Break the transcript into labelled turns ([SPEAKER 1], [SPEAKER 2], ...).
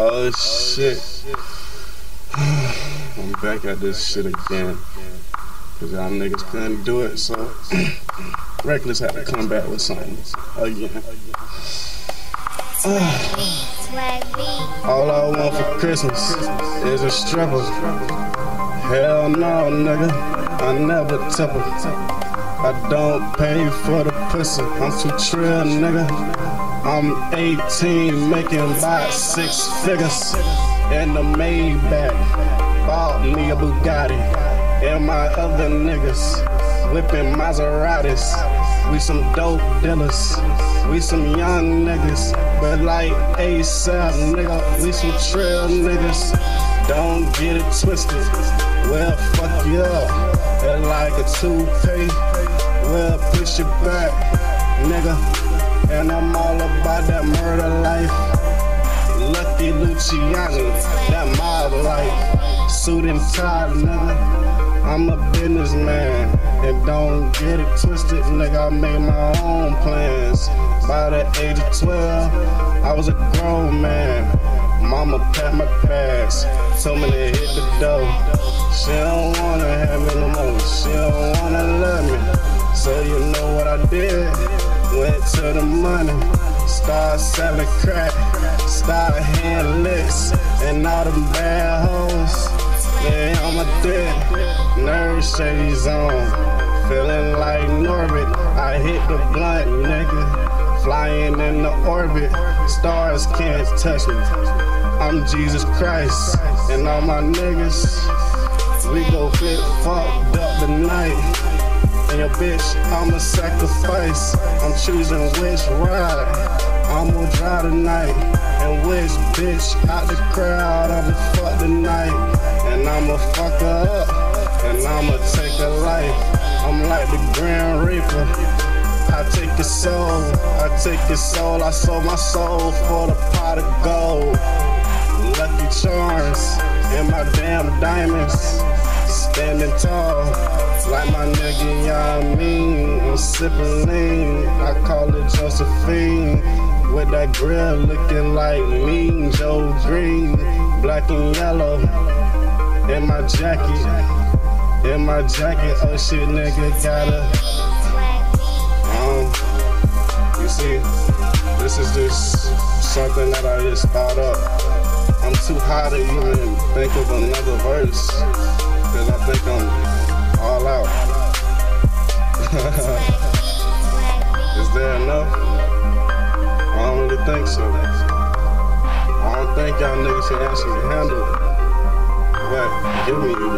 [SPEAKER 1] Oh shit. I'm back at this shit again. Cause y'all niggas couldn't do it, so Reckless had to come back with something again. All I want for Christmas is a stripper. Hell no, nigga. I never tip. I don't pay for the pussy. I'm too trill, nigga. I'm 18, making about six figures in the Maybach. Bought me a Bugatti, and my other niggas whipping Maseratis. We some dope dealers, we some young niggas, but like ASAP, nigga, we some trill niggas. Don't get it twisted. Well, fuck you up. It's like a toupee well, push it back, nigga. And I'm all about that murder life. Lucky Luciano, that mob life. Suit and tie, nigga. I'm a businessman. And don't get it twisted, nigga. I made my own plans. By the age of 12, I was a grown man. Mama pat my pass, told me to hit the door. She don't wanna have me no more. She don't wanna love me. So you know what I did? Went to the money, started selling crack, started hand licks, and all them bad hoes. Man, I'm a dick, nerve shades on, feeling like Norbit. I hit the blunt, nigga, flying in the orbit. Stars can't touch me. I'm Jesus Christ, and all my niggas, we go fit tonight. Your bitch, I'm a sacrifice. I'm choosing which ride. I'm gonna drive tonight. And which bitch out the crowd, I'ma fuck tonight. And I'ma fuck her up. And I'ma take her life. I'm like the Grand Reaper. I take your soul, I take your soul. I sold my soul for the pot of gold. Lucky charms and my damn diamonds. Standing tall. Like my nigga, y'all mean. I'm sipping lean. I call it Josephine. With that grill looking like me, Joe Greene. Black and yellow. In my jacket. In my jacket. Oh shit, nigga, gotta. Um, you see, this is just something that I just thought up. I'm too high to even think of another verse. Cause I think I'm all out. Is there enough? I don't really think so. I don't think y'all niggas can actually handle what giving you